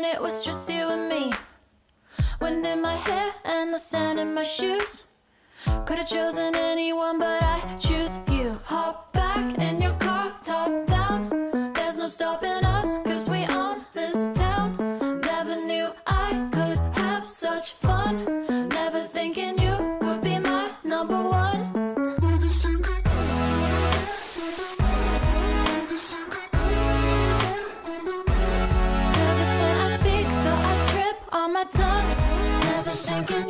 Setting, it was just you and me. Wind in my hair and the sand in my shoes. Could have chosen anyone, but I choose you. Hop back Never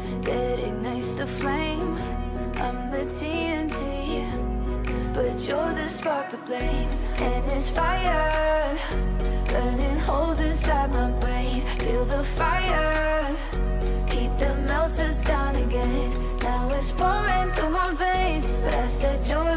the flame. I'm the TNT, but you're the spark to blame. And it's fire, burning holes inside my brain. Feel the fire, heat that melts us down again. Now it's pouring through my veins, but I said you're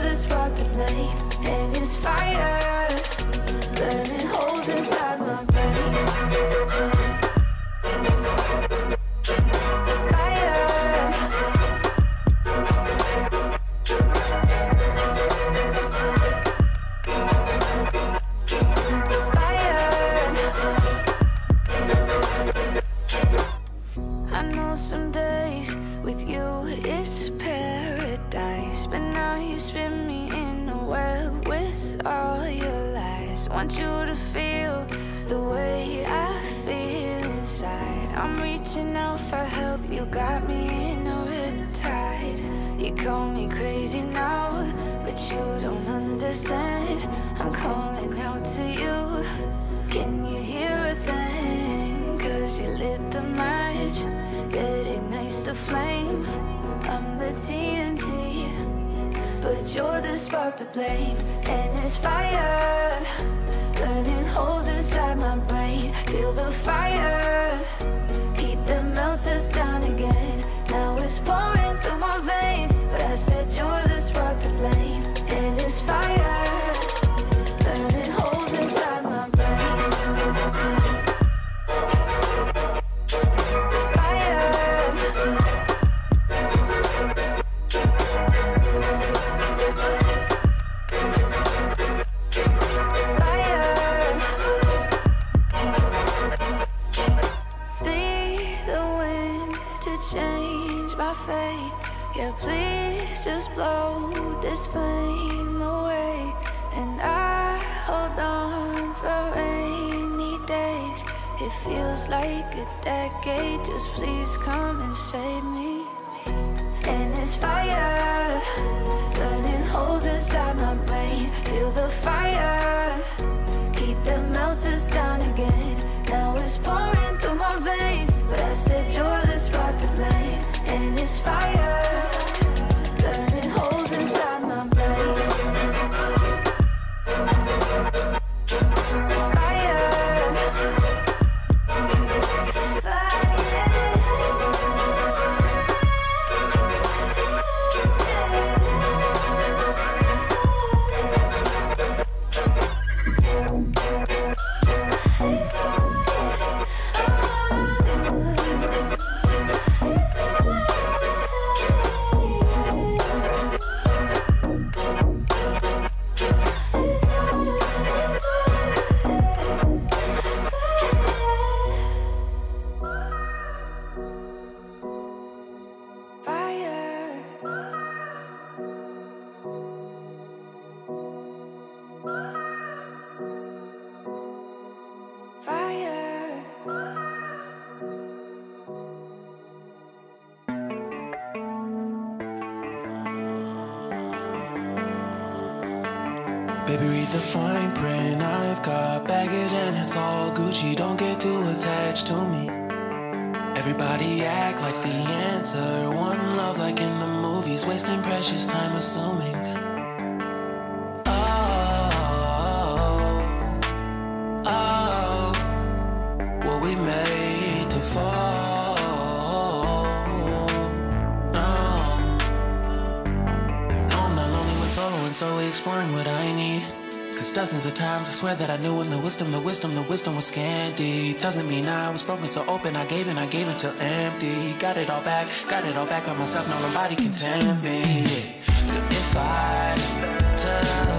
Want you to feel the way I feel inside. I'm reaching out for help, you got me in a riptide. You call me crazy now, but you don't understand. I'm calling out to you. Can you hear a thing? Cause you lit the match getting nice the flame. I'm the TNT, but you're the spark to blame. And it's fire, Feel the fire, heat that melts us down again. Now it's pouring Yeah, please just blow this flame away. And I hold on for rainy days. It feels like a decade. Just please come and save me. And it's fire, burning holes inside my brain. Feel the fire, Baby, read the fine print. I've got baggage and it's all Gucci. Don't get too attached to me. Everybody act like the answer. One love like in the movies, wasting precious time assuming. Exploring what I need. Cause dozens of times I swear that I knew in the wisdom, the wisdom, the wisdom was scanty. Doesn't mean I was broken so open, I gave and I gave until empty. Got it all back, got it all back by myself, now nobody can tempt me. If I better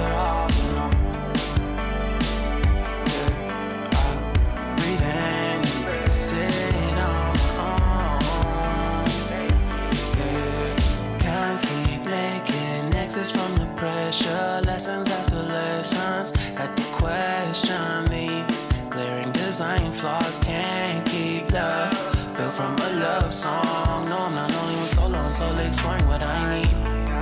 love song. No, I'm not only with solo and solo exploring what I need.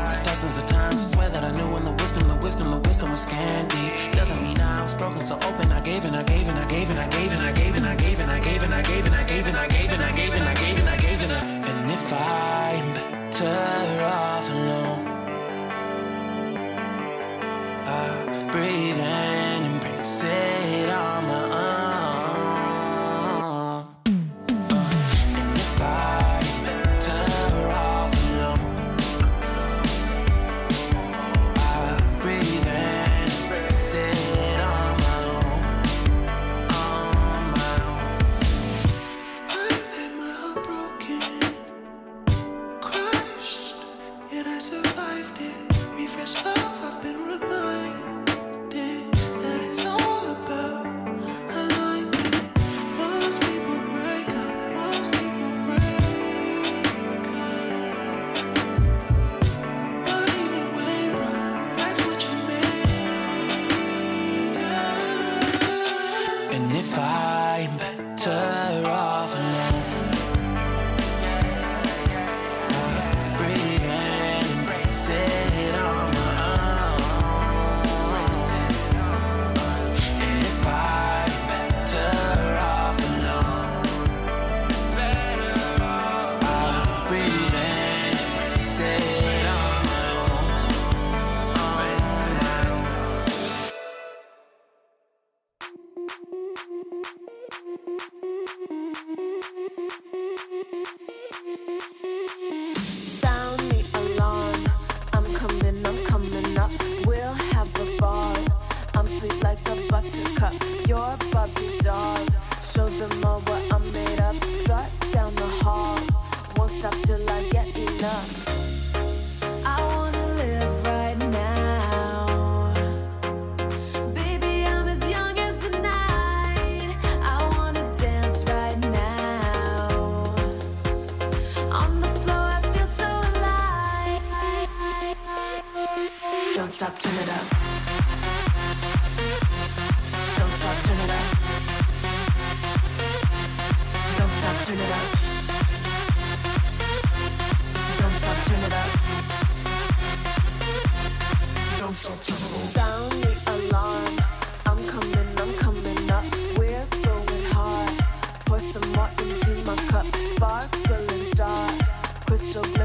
Cause dozens of times I swear that I knew when the wisdom, the wisdom, the wisdom was candy. Doesn't mean I was broken, so open. I gave and I gave and I gave and I gave and I gave and I gave and I gave and I gave and I gave and I gave and I gave and I gave and I gave and I and if I'm better off alone. your puppy dog. Show them all what I'm made of. Strut down the hall, won't stop till I get enough. I wanna live right now. Baby, I'm as young as the night. I wanna dance right now. On the floor, I feel so alive. Don't stop, turn it up. some more into my cup. Sparkling star, crystal. glass.